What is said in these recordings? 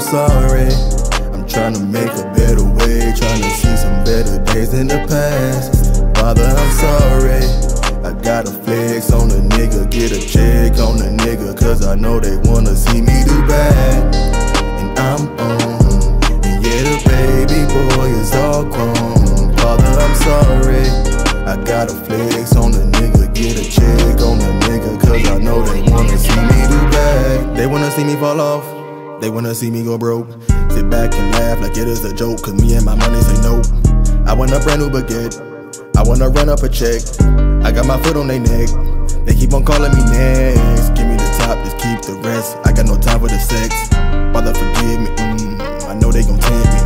sorry. I'm trying to make a better way, trying to see some better days in the past. Father, I'm sorry. I gotta flex on a nigga, get a check on a nigga, cause I know they wanna see me do bad. And I'm on, and yeah, the baby boy is all grown. Father, I'm sorry. I gotta flex on a nigga, get a check on a nigga, cause I know they wanna see me do bad. They wanna see me fall off, they wanna see me go broke. Sit back and laugh like it is a joke, cause me and my money say no. I want a brand new baguette, I wanna run up a check. I got my foot on their neck, they keep on calling me next. Give me the top, just keep the rest. I got no time for the sex. Father, forgive me, mm, I know they gon' tempt me.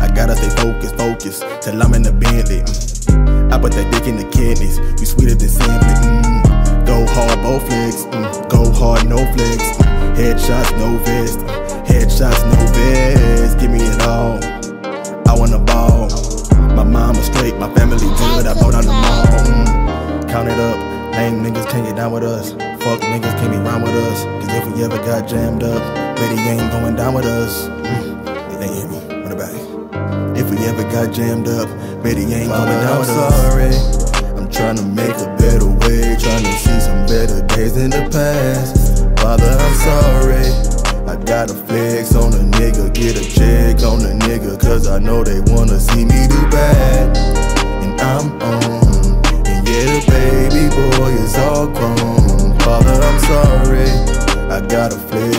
I gotta stay focused, focused, till I'm in the Bentley. Mm. I put that dick in the kidneys, you sweeter than simply. Mm. Headshots, no vest. Headshots, no vest. Give me it all. I wanna ball. My mama straight, my family good. I bought on the mall. Mm. Count it up. Lame niggas can't get down with us. Fuck niggas can't be round with us. Cause if we ever got jammed up, Betty ain't going down with us. Mm. They ain't hear me. What about it? If we ever got jammed up, Betty ain't going down with us. sorry. I'm trying to make a better gotta flex on a nigga, get a check on a nigga, cause I know they wanna see me do bad. And I'm on, and yeah, baby boy is all grown. Father, I'm sorry. I gotta flex